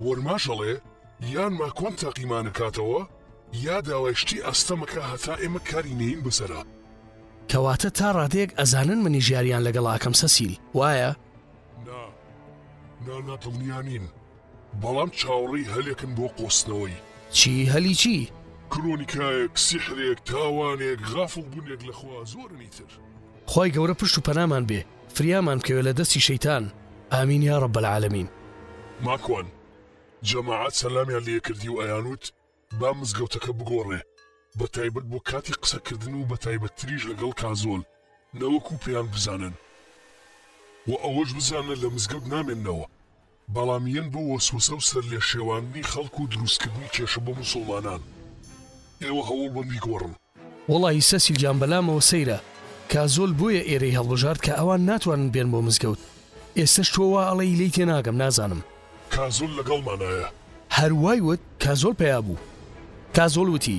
ورماش ئەڵێ یان ماکوان تاقیمانە کاتەوە یا داوای شتی ئەستەمە کە هەتا ئێمە کاری نێین بەسەرا. کەواتە تا ڕادەیەک ئەزانن منیش یاریان لەگەڵ ئاکەم سەسیل وایە؟ نا نا نا دڵنیا نین بەڵام چاوەڕێی هەلێکن بۆ قۆستنەوەی. چی هەلی چی؟ کرۆنیکایەک سیحرێک تاوانێک غافڵ بونێک لە خوا زۆرن ئیتر. خوای گەورە پشت و پەنامان بێ. فریامان بکەوێ لە دەستی شەیتان ئامین یا رب العالمین. ماکوان جەماعەت سەلامیان لێ کردی و ئەیانوت با مزگەوتەکە بگۆڕێ بە تایبەت بۆ کاتی قسە کردن و بە تایبەت تریش لەگەڵ کازۆل نەوەکو پێیان بزانن و ئەوەش بزانە لە مزگەوت نامێننەوە. بەڵام یەن بۆ وەسوسەو سەرلێشێواندنی خەڵک و دروستکردنی کێشە بۆ موسوڵمانان ئێوە هەوڵ بەن بیگۆڕن. وەڵاهی سەسیل گیان بەلامەوە سەیرە کا زۆل بۆیە ئێرەی هەڵبژارد کە ئەوان ناتوانن بێن بۆ مزگەوت ئێستەش تۆ وا ئەڵێی لێی تێناگەم نازانم. کازۆل لەگەڵمانایە. هەر وای وت کازۆل پەیا بوو کازۆل وتی.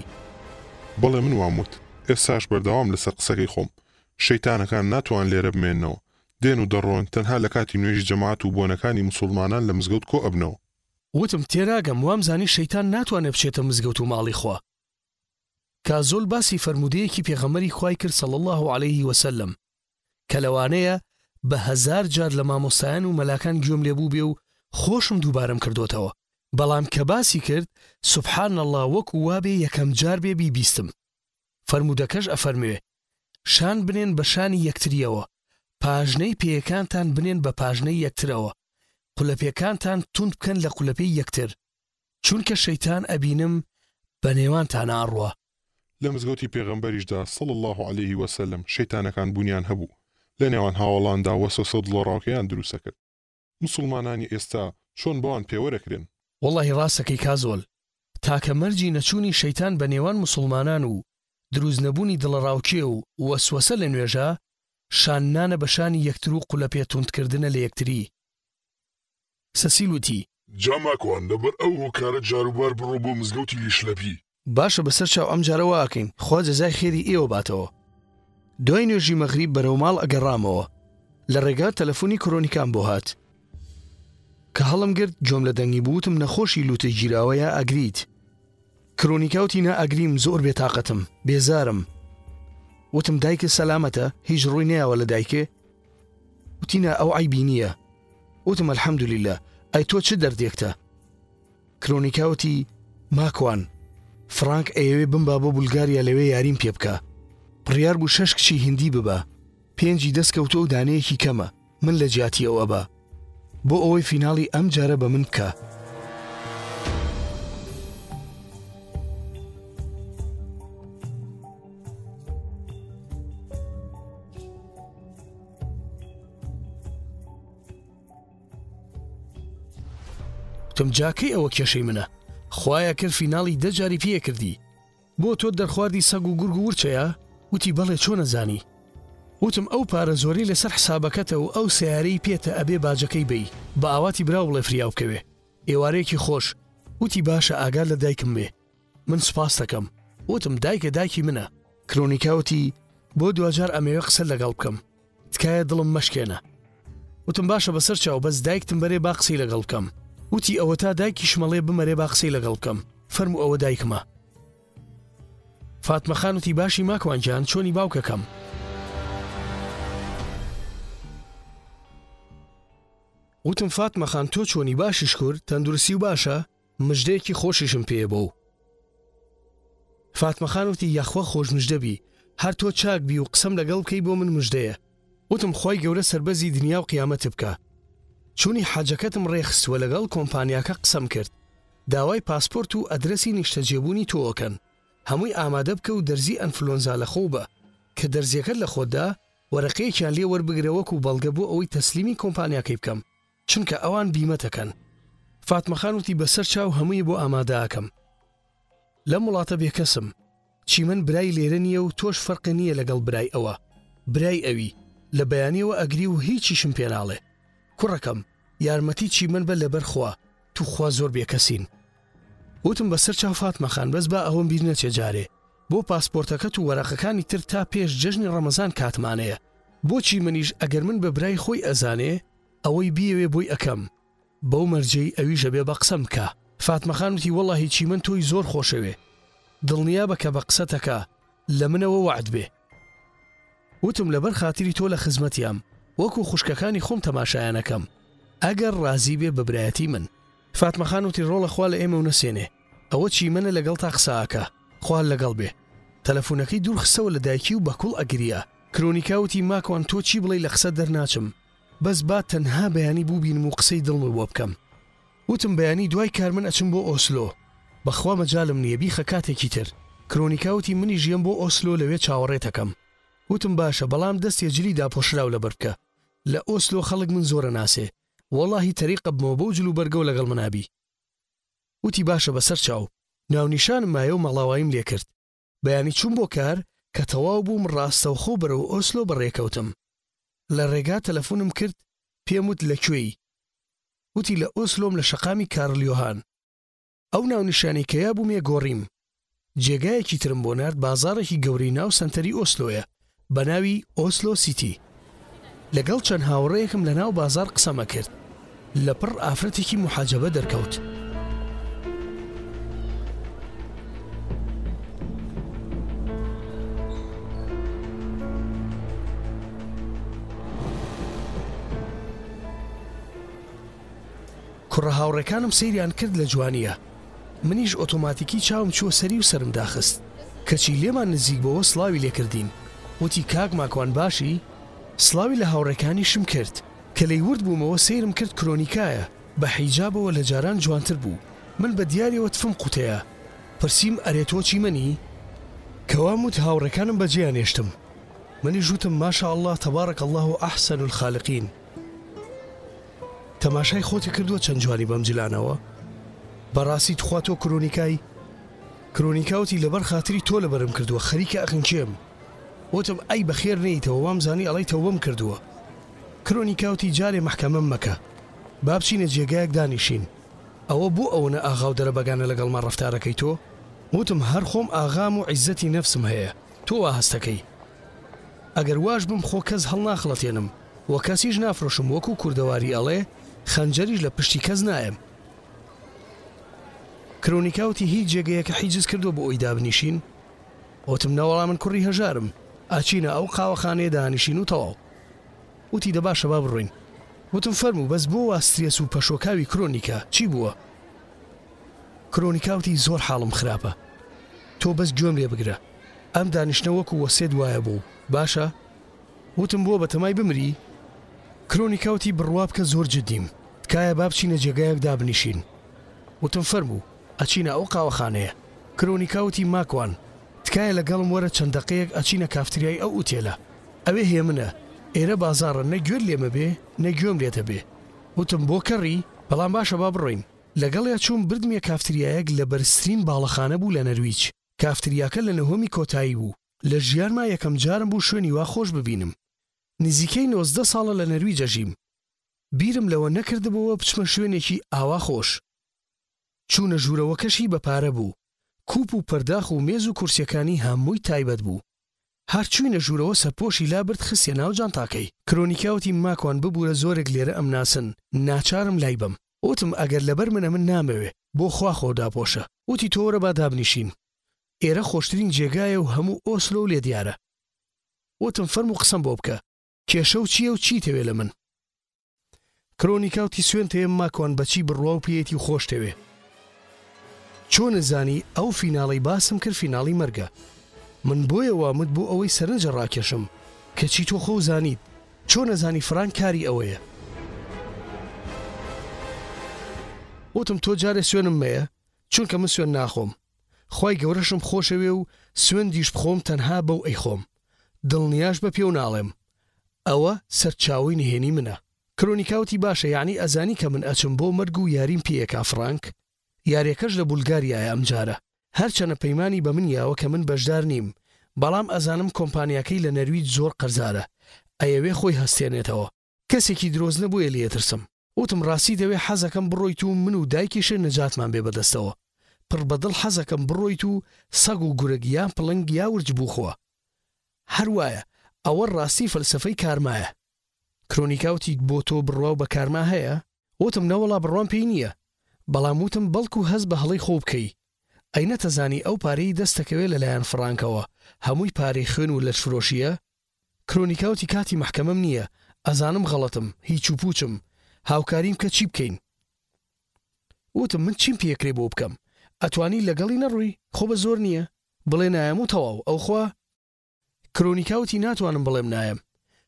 بەڵێ من وام وت ئێستاش بەردەوام لەسەر قسەکەی خۆم شەیتانەکان ناتوان لێرە بمێنەوە دێن و دەڕۆن، تەنها لە کاتی نوێژی جەماعەت و بۆنەکانی موسوڵمانان لە مزگەوت کۆ ئەبنەوە. وتم، تێناگەم، وام زانی شەیتان ناتوانێ بچێتە مزگەوت و ماڵی خوا. کازۆل باسی فەرموودەیەکی پێغەمبەری خوای کرد صلی اللە علیە وسلم کە لەوانەیە بە هەزار جار لە مامۆستایان و مەلاکان گوێم لێ بووبێ و خۆشم دووبارەم کردۆتەوە، بەڵام کە باسی کرد، سبحان اللە، وەکو وابێ یەکەم جار بێ بیبیستم. فەرموودەکەش ئەفەرموێ. شان بنێن بە شانی یەکترییەوە، پاژنەی پێیەکانتان بنێن بە پاژنەی یەکترەوە، قولەپێکانتان توند بکەن لە قولەپێی یەکتر، چونکە شەیتان ئەبینم بە نێوانتانا ئەڕوا. لە مزگەوتی پێغەمبەریشدا، صلی اللە علیە وسلم، شەیتانەکان بوونیان هەبوو، لەنێوان هاوەڵاندا وەسوەسە و دڵەڕاوکێیان دروست ئەکرد، موسڵمانانی ئێستا چۆن بەوان پێوەرەکرێن. وەڵاهی ڕاستەکەی کازۆل، تاکە مەرجی نەچوونی شەیتان بە نێوان موسڵمانان و دروست نەبوونی دڵەڕاوکێ و وەسوەسە لە نوێژە، شاندنانە بە شانی یەکتر و قولە پێ توند کردنە لە یەکتری. سەسیل وتی. جا ماکوان لەبەر ئەو هۆکارە جاروبار بڕۆ بۆ مزگەوتی لیشلەپی. باشە بەسەر چاو ئەم جارە وا ئەکەین خوا جەزای خێری ئێوە باتەوە. دوای نوێژی مەغریب بەرەو ماڵ ئەگەڕامەوە لە ڕێگا تەلەفونی کرۆنیکام بۆ هات کە هەڵم گرت جۆم لە دەنگی بوو وتم نەخۆشی لوتت گیراوە یا ئەگریت کرۆنیکا وتی نا ئەگریم زۆر بێتاقەتم بێزارم وتم دایکت سەلامەتە هیچ ڕووی نەیاوە لە دایکێ وتی نا ئەو عیبی نییە وتم الحەمدللە ئەی تۆ چ دەردێکتە کرۆنیکا وتی، ماکوان، فرانک ئەیەوێ بمبا بۆ بولگاریا لەوێ یاریم پێ بکا. بڕیار بوو شەش کچی هیندی ببا. پێنجی دەست کەوتووە و دانەیەکی کەمە، من لە جیاتی ئەو ئەبا. بۆ ئەوەی فیناڵی ئەم جارە بە من بکا. تم جاکەی ئەوە کێشەی منە خویە کە فیناڵی دەجاری پێ کردی بۆ تۆ دەرخواردی سەگ و گورگ و ورچەیە وتی بەڵێ چۆ نەزانی وتم ئەو پارە زۆری لەسەر حسابەکەتە و ئەو سیارەی پێتە ئەبێ باجەکەی بی بە ئاواتی براو بڵێ فریاوکەوێ ئێوارەیەکی خۆش وتی باشە ئاگار لە دایکم بێ من سوپاستەکەم وتم دایکە دایکی منە. کرۆنیکا وتی بۆ دواجار ئەمەوێ قسەت لەگەڵ بکەم تکایە دڵم مەشکێنە. وتم باشە بەسەر چاو بەس دایکتم بەرێ با قسەی لەگەڵ بکەم. وتی ئەوەتا دایکیشم ئەڵێ بمەرێ با قسەی لەگەڵ بکەم فەرموو ئەوە دایکمە. فاتمە خان وتی باشی ماکوان گیان چۆنی باوکەکەم. وتم فاتمە خان تۆ چۆنی باشی شکور تەندروستی و باشە؟ مژدەیەکی خۆشیشم پێیە بۆو. فاتمە خان وتی یاخوا خۆشمژدە بی هەر تۆ چاک بی و قسەم لەگەڵ بکەی بۆ من مژدەیە وتم خوای گەورە سەربەزی دنیا و قیامەت بکا چونی حەجەکەتم ڕێخستوە لەگەڵ کۆمپانیاکە قسەم کرد داوای پاسپۆرت و ئەدرەسی نیشتەجێبوونی تۆ ئەکەن هەمووی ئامادە بکە و دەرزی ئەنفلۆنزا لەخۆو بە کە دەرزیەکەت لەخۆتدا وەرەقەیەکیان لێ وەربگرە وەکو بەڵگە بۆ ئەوەی تەسلیمی کۆمپانیاکەی بکەم چونکە ئەوان بیمەت ئەکەن. فاتمە خان وتی بەسەر چاو هەمووی بۆ ئامادە ئەکەم. لەم وڵاتە بێکەسم. چیمەن برای لێرە نییە و تۆش فەرقێ نییە لەگەڵ برای ئەوە. برای ئەوی. لە بەیانیەوە ئەگری و هیچیشم پێ ناڵێ. کوڕەکەم، یارمەتی چیمەن بە لەبەر خوا. توخوا زۆر بێکەسین. وتم بەسەر چاو فاتمە خان بەس با ئەوەم بیر نەچێ جارێ بۆ پاسپۆرتەکەت و وەرەقەکانی تر تا پێش جەژنی ڕەمەزان کاتمانەیە. بۆ چیمەنیش ئەگەر من بە برای خۆی ئەزانێ ئەوەی بیەوێ بۆی ئەکەم بەو مەرجەی ئەویش ئەبێ بە قسەم بکا. فاتمە خان وتی، وەڵاهی چیمەن تۆی زۆر خۆشەوێ دڵنیابە کە بە قسەت ئەکا لە منەوە وەعد بێ. وتم، لەبەر خاتری تۆ لە خزمەتیام وەکوو خوشکەکانی خۆم تەماشایان ئەکەم ئەگەر ڕازی بێ بە برایەتی من. فاتمە خان وتی، ڕۆڵە خوا لە ئێمەو نەسێنێ ئەوە چیمەنە لەگەڵتا قسە ئەکا خوار لەگەڵ بێ. تەلەفونەکەی دوور خستەوە لە دایکی و بە کوڵ ئەگریا. کرۆنیکا وتی، ماکوان تۆ چی بڵێی لە قسەت دەرناچم. بەس با تەنها بەیانی بوبینم و قسەی دڵمو بۆ بکەم وتم بەیانی دوای کار من ئەچم بۆ ئۆسلۆ بەخوا مەجالم نیە بیخە کاتێکی تر کرۆنیکا وتی منیش یەم بۆ ئۆسلۆ لەوێ چاوەڕێتەکەم وتم باشە بەڵام دەستێ جلی داپۆشراو لەبەر بکە لە ئۆسلۆ خەڵک من زۆر ئەناسێ وەڵاهی تەریق ئەبمەوە بەو جلو بەرگەو لەگەڵ من ئەبی وتی باشە بەسەر چاو ناونیشانم مایەو ماڵاواییم لێ کرد. بەیانی چووم بۆ کار کە تەواو بووم ڕاستەوخۆ بەرەو ئۆسلۆ بەڕێکەوتم لە ڕێگا تەلەفونم کرد پێم وت لە کوێی وتی لە ئۆسلۆم لە شەقامی کارل یۆهان ئەو ناونیشانی کە یابوومیە گۆڕیم جێگایەکی ترم بۆ نارد بازاڕێکی گەورەی ناو سەنتەری ئۆسلۆیە بە ناوی ئۆسلۆ سیتی لەگەڵ چەند هاوڕێیەکم لە ناو بازاڕ قسەم ئەکرد لە پڕ ئافرەتێکی موحەجەبە دەرکەوت. کوڕە هاوڕێکانم سەیریان کرد لە جوانیە. منیش ئۆتۆماتیکی چاوم چووە سەری و سەرم داخست کەچی لێمان نزیک بۆوە سڵاوی لێ کردین وتی کاک ماکوان باشی؟ سڵاوی لە هاوڕێکانیشم کرد کە لێی ورد بوومەوە سەیرم کرد کرۆنیکایە بە حیجابەوە لە جاران جوانتر بوو من بە دیاریەوە تفم قوتەیا پرسیم ئەرێ تۆ چیمەنی؟ کەوام وت هاوڕێکانم بەجێیان هێشتم منیش وتم ماشاءاللە تبارک اللە احسن الخالقین. تەماشای خۆتی کردوە چەند جوانی بەم جلانەوە بەڕاستی تخوا تۆ کرۆنیکای کرۆنیکاوتی لەبەر خاتری تۆ لەبەرم کردووە خەریکە ئەخنکێم وتم ئەی بەخێر نیتەوە وام زانی ئەڵی تەوبەم کردووە کرۆنیکاوتی جارێ محکەمەم مەکە با بچینە جێگایەک دانیشین ئەوە بۆ ئەوەنە ئاغاو دەرە بەگانە لەگەڵمان ڕفتارەکەی تۆ وتم هەر خۆم ئاغام و عیزەتی نەفسم هەیە تۆ وا هەستەکەی ئەگەر واش بم خۆ کەس هەڵناخڵەتێنم وە کەسیش نافرۆشم وەکو کوردەواری ئەڵێ خەنجەریش لە پشتی کەس نایەم. کرونیکا وتی هیچ جێگەیەک حیجز کردوە بۆ ئەوی دابنیشین؟ وتم نەوەڵا من کوڕی هەژارم ئەچینە ئەو قاوەخانەیە دانیشین و تەواو. وتی دە باشە با بڕۆین. وتم فەرموو بەس بۆ وا سترێس و پەشۆکاوی کرۆنیکا چی بووە؟ کرۆنیکا وتی زۆر حاڵم خراپە تۆ بەس گوێم لێ بگرە ئەم دانیشتنە وەکو وەسێت وایە بۆو باشە وتم بووە بەتەمای بمری؟ کرۆنیکا وتی بڕوا بکە زۆر جدیم، تکایە با بچینە جێگایەک دابنیشین. وتم فەرموو، ئەچینە ئەو قاوەخانەیە. کرۆنیکا وتی ماکوان، تکایە لەگەڵم وەرە چەند دەقەیەک ئەچینە کافتریای ئەو ئوتێلە. ئەوێ هێمنە، ئێرە بازاڕە نە گوێت لێم ئەبێ نە گوێم لێت ئەبێ. وتم بۆ کەڕی؟ بەڵام باشە با بڕۆین. لەگەڵیا چووم بردمیە کافتریایەک لە بەرزترین باڵەخانە بوو لە نەرویج. کافتریاکە لە نهۆمی کۆتایی بوو. لە ژیانما یەکەم جارم بوو شوێنی وا خۆش ببینم. نزیکەی نۆزدە ساڵە لە نەرویج ئەژیم، بیرم لەوە نەکردبۆوە بچمە شوێنێکی ئاوا خۆش. چوونە ژوورەوەکەشی بە پارە بوو، کوپ و پەرداخ و مێز و کورسیەکانی هەمووی تایبەت بوو. هەر چووینە ژوورەوە سەرپۆشی لابرد خستیە ناو جانتاکەی. کرۆنیکا وتی ماکوان ببورە زۆرێک لێرە ئەمناسن، ناچارم لای بەم. وتم ئەگەر لەبەر منە من نامەوێ، بۆ خوا خۆو داپۆشە. وتی تۆ وەرە با دابنیشین. ئێرە خۆشترین جێگایە و هەموو ئۆسلۆ و لێ دیارە. وتم فەرموو قسەم بۆ بکە، کێشە و چییە و چیتەوێ لە من؟ کرۆنیکا وتی سوێندتەێم ماکوان بە چی بڕوا و پێیەتی و خۆشتەوێ؟ چۆنت زانی ئەو فیناڵەی باسم کرد فیناڵی مەرگە؟ من بۆیە واموت بۆ ئەوەی سەرنجە ڕاکێشم، کەچی تۆ خۆو زانیت، چۆن ئەزانی فرانک کاری ئەوەیە؟ وتم تۆ جارێ سوێنم مەیە، چونکە من سوێن ناخۆم. خوای گەورەشم خۆشەوێ و سوێندیش بخۆم تەنها بەو ئەیخۆم دڵنیاش بە پێو ناڵێم ئەوە سەرچاوەی نهێنی منە. کرۆنیکاوتی باشە یەعنی ئەزانی کە من ئەچم بۆ مەرگ و یاریم پێ ئەکا فڕانک؟ یاریەکەش لە بولگاریایە ئەمجارە هەرچەنە پەیمانی بە من یاوە کە من بەشدار نیم بەڵام ئەزانم کۆمپانیاکەی لە نەرویج زۆر قەرزارە ئەیەوێ خۆی هەستێنێتەوە. کەسێکی درۆزنە بۆیە لێ ئەترسم. وتم ڕاستی دەوێ حەزەکەم بڕۆیت و من و دایکیشێ نەجاتمان بێ بەدەستەوە. پڕ بە دڵ حەزەکەم بڕۆیت و سەگ و گورگ یان پڵنگ یا ورچ بوخۆ. هەر وایە. ئەوە ڕاستی فەلسەفەی کارمایە. کرۆنیکا وتیک بۆ تۆ بڕواو بە کارما هەیە؟ وتم نەوەڵا بڕوام پێی نییە. بەڵام وتم بەڵکو هەست بە هەڵەی خۆو بکەی. ئەی نەتەزانی ئەو پارەی دەستەکەوێ لە لایەن فڕانکەوە هەمووی پارەی خوێن و لەشفرۆشییە؟ کرۆنیکاوتی کاتی مەحکەمەم نیە ئەزانم غەڵەتم هیچ و پوچم هاوکاریم کە چی بکەین وتم من چیم پی ئەکرێ بۆ بکەم ئەتوانی لەگەڵی نەڕۆی خۆ بە زۆر نیە بڵێ نایەم و تەواو ئەو خوا کرۆنیکاوتی ناتوانم بڵێم نایەم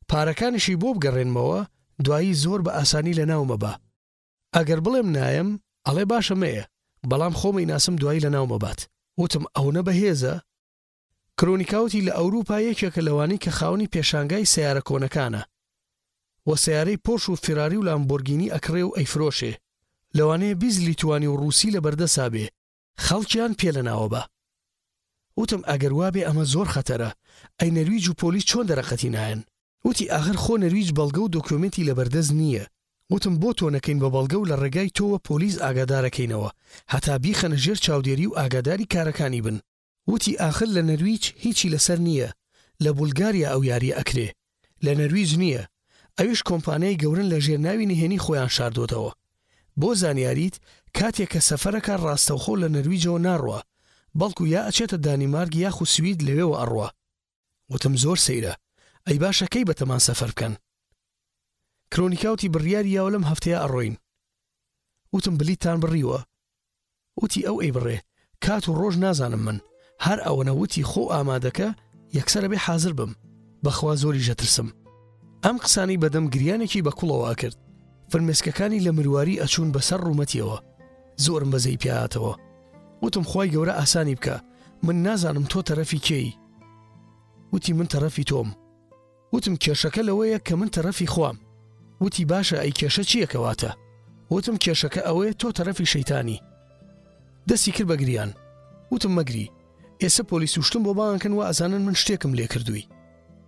پارەکانیشی بۆ بگەڕێنمەوە دوایی زۆر بە ئاسانی لە ناو مەبا ئەگەر بڵێم نایەم ئەڵێ باشە مەیە بەڵام خۆمەی ناسم دوایی لە ناو مەبات وتم ئەونە بە هێزە کرۆنیکاوتی لە ئەوروپا یەکێکە لەوانەی کە خاوەنی پێشانگای سەیارە کۆنەکانە و سەیارەی پۆرش و فیراری و لامبۆرگینی ئەکڕێ و ئەیفرۆشێ، لەوانەیە بیست لیتوانی و ڕوسی لە بەردەسا بێ. خەڵکیان پێ لەناوە با. وتم ئەگەر وابێ ئەمە زۆر خەتەرە، ئەی نەرویج و پۆلیس چۆن دەرەقەتی نایەن؟ وتی ئاخر خۆ نەرویج بەڵگە و دۆکیۆمێنتی لە بەردەست نییە. وتم بۆ تۆ نەکەین بە بەڵگە و لە ڕێگای تۆوە پۆلیس ئاگادارەکەینەوە هەتا بیخەنە ژێر چاودێری و ئاگاداری کارەکانی بن. وتی ئاخر لە نەرویج هیچی لەسەر نییە لە بولگاریا ئەو یاریە ئەکرێ لە نەرویج نییە ئەویش کۆمپانیای گەورەن لە ژێر ناوی نهێنی خۆیان شاردۆتەوە بۆ زانیاریت کاتێ کە سەفەرەکا ڕاستەوخۆ لە نەرویجەوە ناڕوا بەڵکو یا ئەچێتە دانیمارک یاخو سوید لەوێوە ئەڕوا وتم زۆر سەیرە ئەی باشە کەی بەتەمان سەفەر بکەن کرۆنیکا وتی بڕیاری یاوە لەم هەفتەیە ئەڕۆین وتم بلیتتان بڕیوە وتی ئەو ئەیبڕێ کات و ڕۆژ نازانم من هەر ئەوەنە وتی خۆ ئامادەکە یەکسەرە بێ حازر بم بەخوا زۆری ژەترسم ئەم قسانی بەدەم گریانێکی بە کوڵەوە ئەکرد فرمێسکەکانی لە مرواری ئەچوون بەسەر ڕوومەتیەوە زۆرم بەزەی پیاهاتەوە وتم خوای گەورە ئاسانی بکا من نازانم تۆ تەرەفی کێی وتی من تەرەفی تۆم وتم کێشەکە لەوەیە کە من تەرەفی خوام وتی باشە ئەی کێشە چیەکەواتە وتم کێشەکە ئەوەیە تۆ تەرەفی شەیتانی دەستی کرد بەگریان وتم مەگری ئێستا پۆلیس وشتم بۆ بانکن و ئەزانن من شتێکم لێکردووی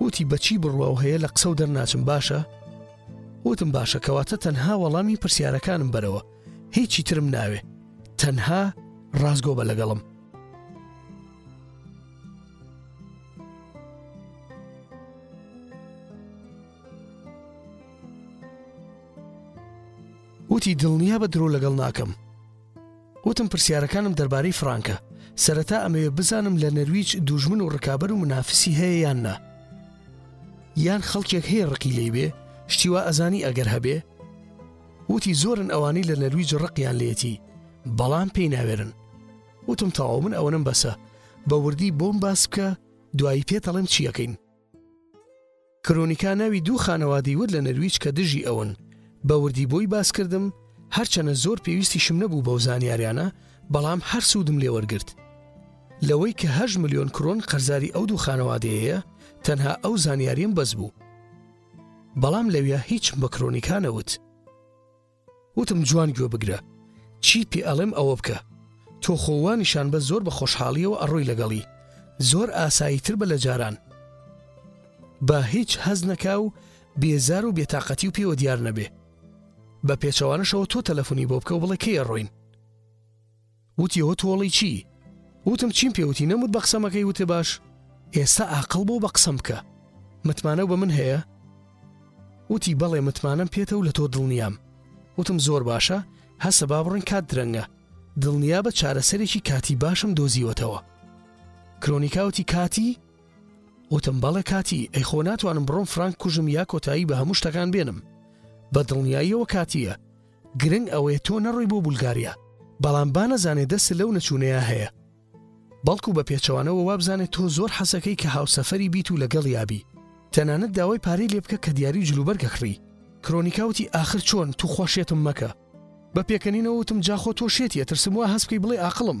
وتی بە چی بڕواو هەیە لە قسە و دەرناچم باشە وتم باشە کەواتە تەنها وەڵامی پرسیارەکانم بەرەوە هیچی ترم ناوێ تەنها ڕاستگۆ بە لەگەڵم وتی دڵنیا بە درۆ لەگەڵ ناکەم وتم پرسیارەکانم دەربارەی فرانکە. سەرەتا ئەمەوێ بزانم لە نەرویج دووژمن و ڕکابەر و منافسی هەیە یان نا؟ یان خەڵکێک هەیە ڕقی لێی بێ؟ شتی وا ئەزانی ئەگەر هەبێ؟ وتی زۆرن ئەوانەی لە نەرویج ڕقیان لێتی، بەڵام پێی ناوێرن. وتم تەواو من ئەوەنەم بەسە، بە وردی بۆم باس بکە دوایی پێت ئەڵێم چی ئەکەین. کرۆنیکا ناوی دوو خانەوادەی ورد لە نەرویج کە دژی ئەون بە وردی بۆی باس کردم، هەرچەنە زۆر پێویستیشم نەبوو بەو زانیاریانە بەڵام هەر سوودم لێ وەرگرت. لەوەی کە هەشت ملیۆن کرۆن قەرزاری ئەو دوو خانەوادەیەیە تەنها ئەو زانیاریەم بەس بوو. بەڵام لەویا هیچم بە کرۆنیکا نەوت. وتم جوان گوێ بگرە چیت پێ ئەڵێم ئەوە بکە تۆ خۆ وا نیشان بە زۆر بە خۆشحاڵیەوە ئەڕۆی لەگەڵی زۆر ئاسایی تر بە لە جاران با هیچ هەست نەکا و بێزار و بێتاقەتی و پێوە دیار نەبێ بە پێچەوانەشەوە تۆ تەلەفۆنی بۆ بکە و بڵێ کەی ئەڕۆین وتی ئەوە تۆڵەی چی؟ وتم چیم پێ وتی نەموت بە قسەمەکەی وتێ باش ئێستا ئاقل بۆ بە قسەم بکە متمانە بە من هەیە؟ وتی بەڵێ متمانەم پێتە و لە تۆ دڵنیام وتم زۆر باشە هەسە با بڕن کات درەنگە دڵنیا بە چارەسەرێکی کاتی باشم دۆزیوەتەوە کرۆنیکاوتی کاتی وتم بەڵێ کاتی ئەی خۆ ناتوانم بڕۆم فرانک کوژم یا کۆتایی بە هەموو شتەکان بێنم بە دڵنیاییەوە کاتیە گرنگ ئەوەیە تۆ نەڕۆی بۆ بولگاریا بەڵام با نەزانێ دەستت لەو نەچوونەیا هەیە بەڵکو بە پێچەوانەوە وابزانێ تۆ زۆر حەسەکەی کە هاوسەفەری بیت و لەگەڵیا بی تەنانەت داوای پارەی لێ بکە کە دیاری و جلوبەرگە کڕی کرۆنیکا وتی ئاخر چۆن توخوا شێتم مەکە بە پێکەنینەوە وتم جاخۆ تۆ شێتی ئەترسم وا هەست بکەی بڵێی ئاقڵم.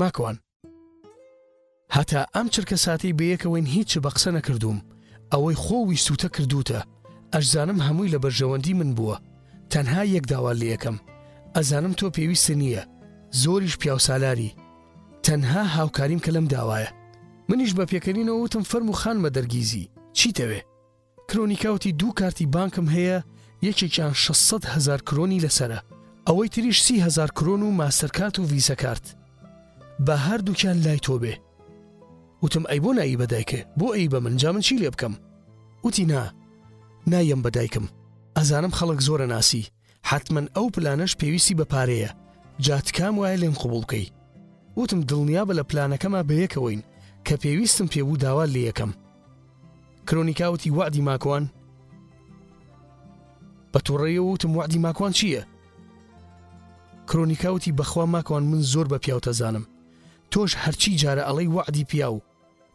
ماکوان. هەتا ئەم چرکەساتەی بەیەکەوەین هیچ بە قسە نەکردووم، ئەوەی خۆو ویستووتە کردووتە، ئەشزانم هەمووی لە بەرژەوەندی من بووە، تەنها یەک داوات لێیەکەم، ئەزانم تۆ پێویستت نییە، زۆریش پیاوسالاری، تەنها هاوکاریم کە لەم داوایە. منیش بە پێکەنینەوە وتم فەرموو خانمە دەرگیزی، چیتەوێ؟ کرۆنیکاوتی دوو کارتی بانکم هەیە یەکێکیان شەش سەد هەزار کرۆنی لەسەرە ئەوەی تریش سی هەزار کرۆن و ماستەرکارت و ڤیزەکارت با هەردووکیان لای تۆ بێ وتم ئەی بۆ نایی بەدایکێ بۆ ئەی بە من جا من چی لێ بکەم وتی نا نایەم بەدایکم ئەزانم خەڵک زۆرە ناسی حەتمەن ئەو پلانەش پێویستی بە پارەیە جا تکام وایە لێم قبوڵ بکەی وتم دڵنیابە لە پلانەکەما بەیەکەوەین کە پێویستم پێبوو داوا لێ یەکەم کرۆنیکاوتی وعدی ماکوان بە توڕەیە وتم وعدی ماکوان چییە؟ کرۆنیکاوتی بەخوا ماکوان من زۆر بە پیاوتەزانم تۆش هەرچی جارە ئەڵەی وعدی پیاو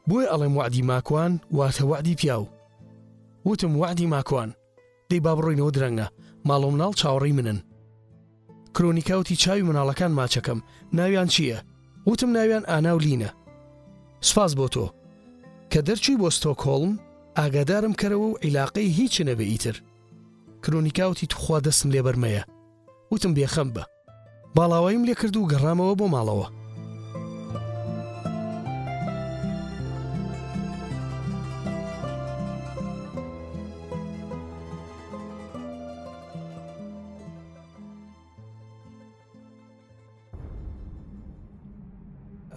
بۆیە ئەڵێم وعدی ماکوان واتە وعدی پیاو وتم وعدی ماکوان دەی با بڕۆینەوە درەنگە ماڵۆ مناڵ چاوەڕی منن کرۆنیکاوتی چاوی مناڵەکان ماچەکەم ناویان چییە وتم ناویان ئاناو لینە سپاس بۆ تۆ کە دەرچووی بۆ ستۆکۆڵم ئاگادارم کەرەوە و عیلاقەی هیچ نەبێ ئیتر کرۆنیکاوتی توخوا دەستم لێبەرمەیە وتم بێخەم بە باڵاواییم لێکرد و گەڕامەوە بۆ ماڵەوە.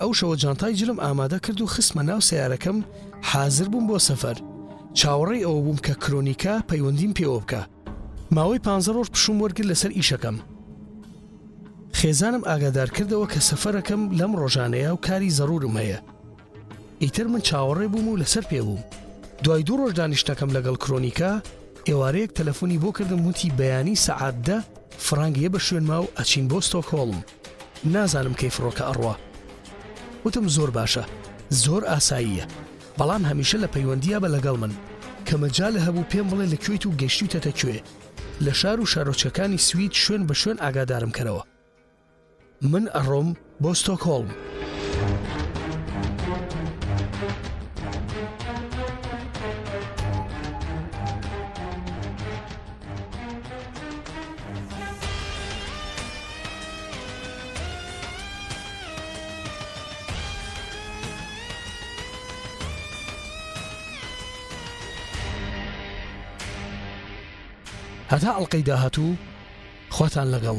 ئەو شەوە جانتای جلم ئامادە کرد و خسمە ناو سیارەکەم حازر بووم بۆ سەفەر چاوەڕێی ئەوە بووم کە کرۆنیکا پەیوەندیم پێوە بکە ماوەی پانزە ڕۆژ پشووم وەرگرت لەسەر ئیشەکەم. خێزانم ئاگادار کردەوە کە سەفەرەکەم لەم ڕۆژانەیە و کاری زەڕورم هەیە. ئیتر من چاوەڕێ بووم و لەسەر پێ بووم. دوای دوو ڕۆژ دانیشتنەکەم لەگەڵ کرۆنیکا، ئێوارەیەک تەلەفۆنی بۆ کردم وتی بەیانی سەعات دە فڕانگ یە بە شوێنما و ئەچین بۆ ستۆکهۆڵم. نازانم کەی فڕۆکە ئەڕوا. وتم زۆر باشە. زۆر ئاساییە. بەڵام هەمیشە لە پەیوەندییە بە لەگەڵ من. کە مەجالە هەبوو پێم بڵێ لە کوێیت و گەیشتوویتەتە کوێ. لە شار و شارۆچکەکانی سوید شوێن بە شوێن ئاگادارم کەرەوە. من ئەڕۆم بۆ ستۆکهۆڵم. هەتا ئەڵلقەی داهاتوو خواتان لەگەڵ.